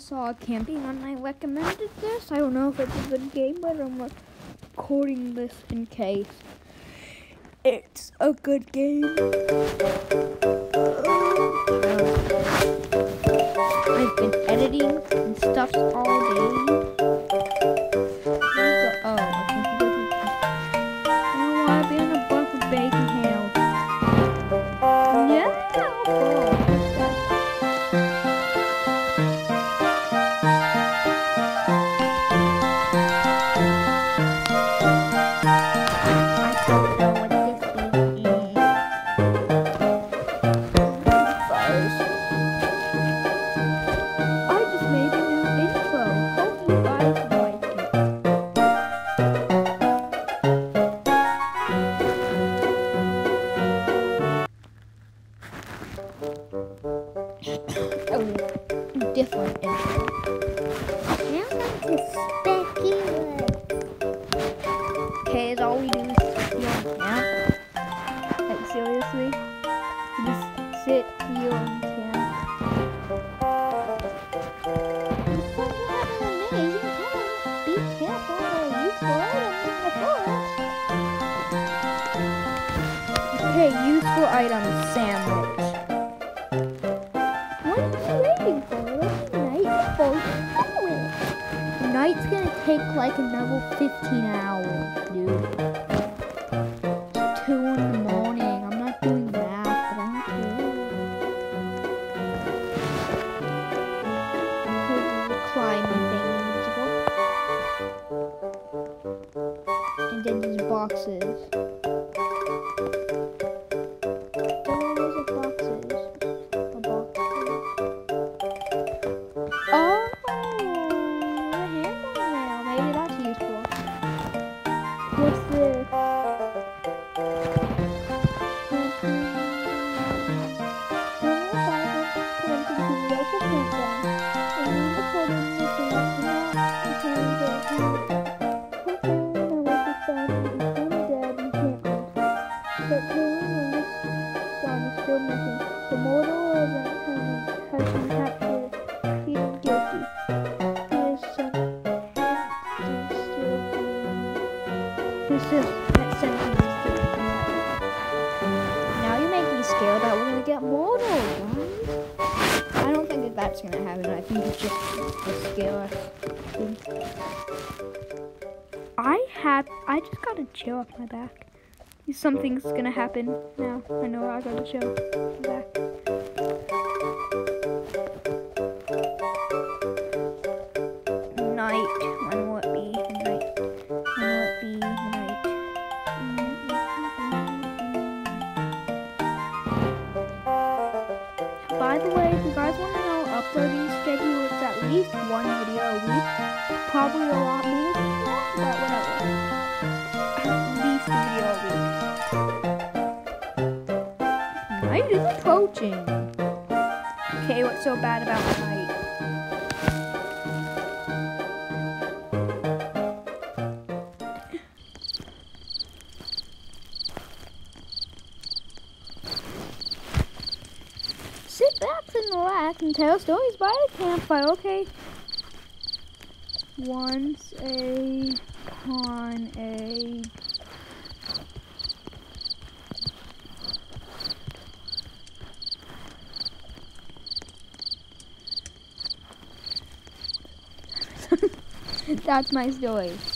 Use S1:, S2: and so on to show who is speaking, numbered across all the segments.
S1: saw a camping and I recommended this. I don't know if it's a good game, but I'm recording this in case it's a good game. I've been editing and stuff all day. Just sit here and camp. Okay, useful items sandwich. What are you waiting for? What's night? Night's gonna take like another 15 hours, dude. Gonna happen. I think it's just a scare thing. I have. I just got a chill off my back. Something's gonna happen now. I know I got a chill off my back. Night is approaching. Okay, what's so bad about night? Sit back and relax and tell stories by the campfire, okay? Once a upon a dado mais dois.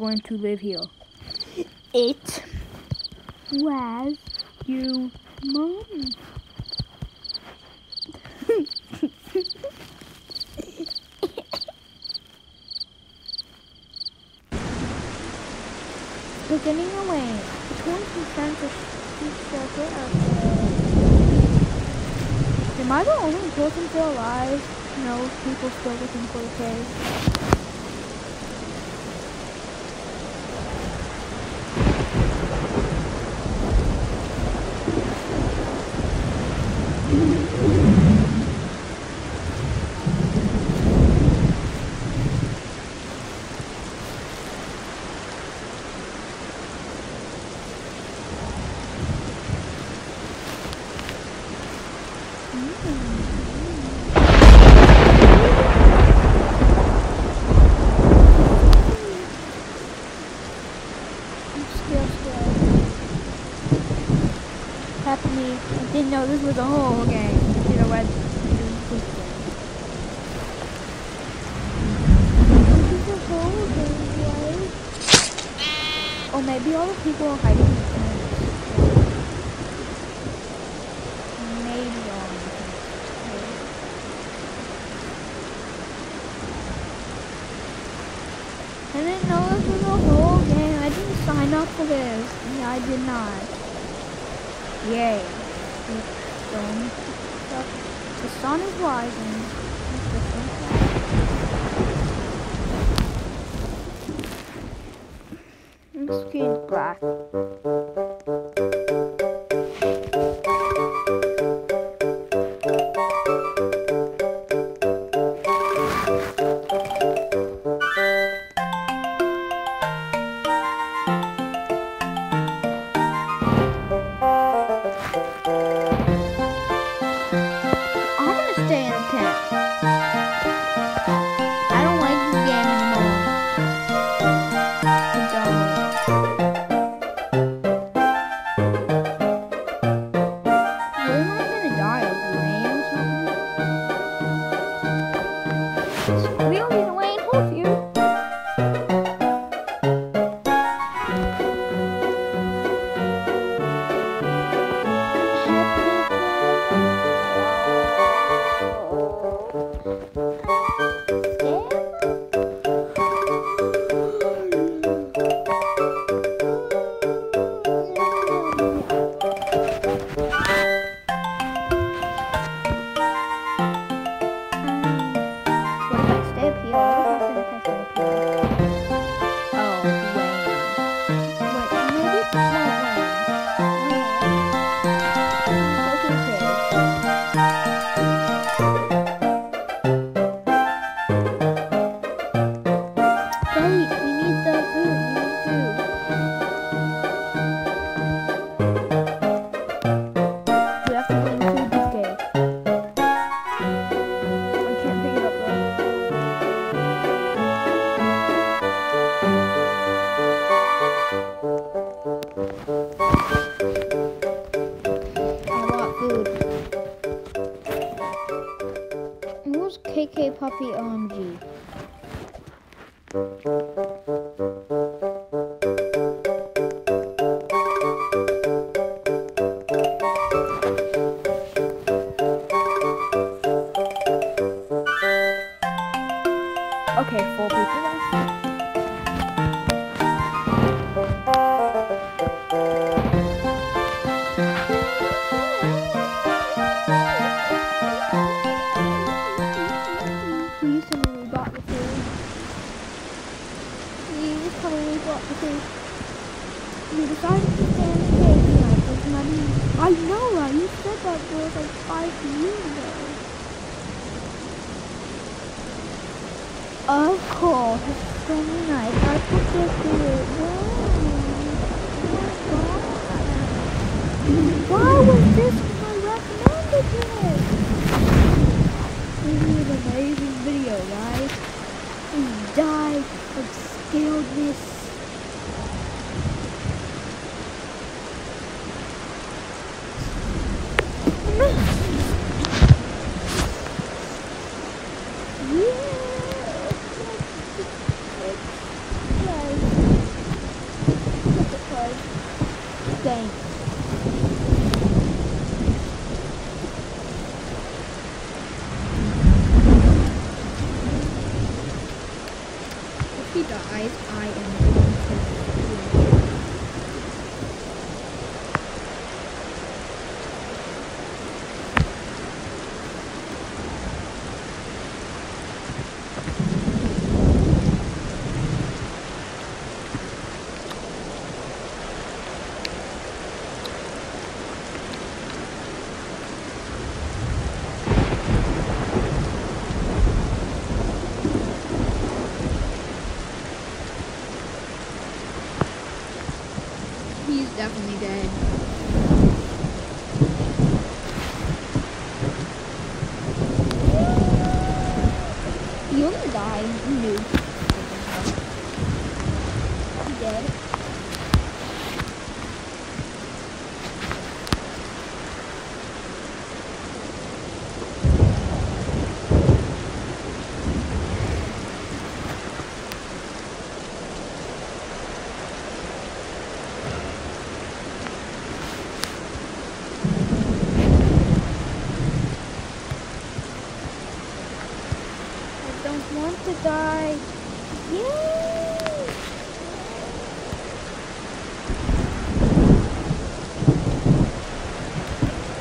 S1: Going to live here. It was you, mom. getting away. The twins and friends are shelter out there. Am I the only person still alive? No, people still looking for the cave. No, this was a whole game. You know what? This is a whole game, right? Or maybe all the people are hiding in the Maybe all I didn't know this was a whole game. I up for this. Yeah, I did not. Yay. The sun is rising. This kid's black. Puppy OMG. Okay, four people. Of course, it's so nice. I put this here. Why was this my recommended this? This is an amazing video, guys. We died of scaledness. definitely did.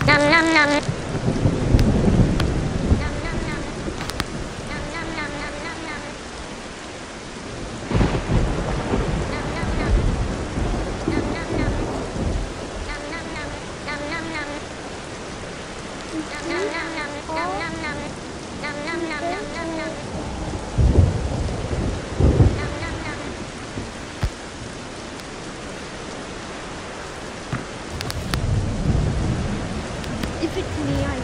S2: 냠냠냠.
S1: If it's me, I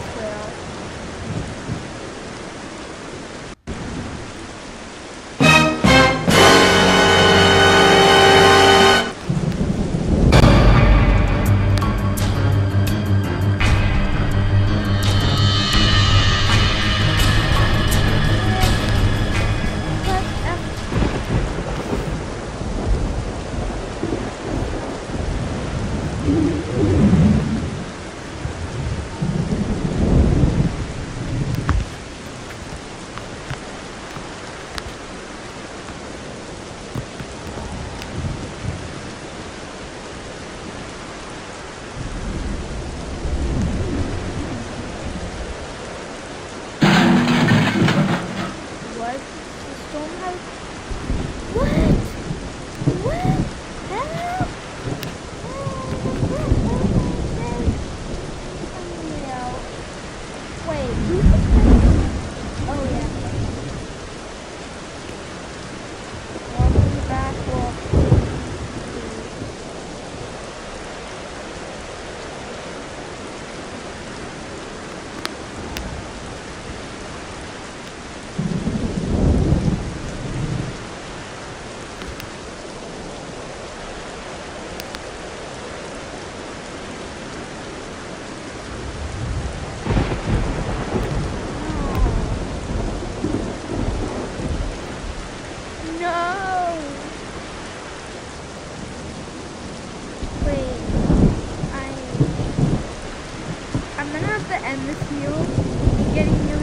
S1: Getting near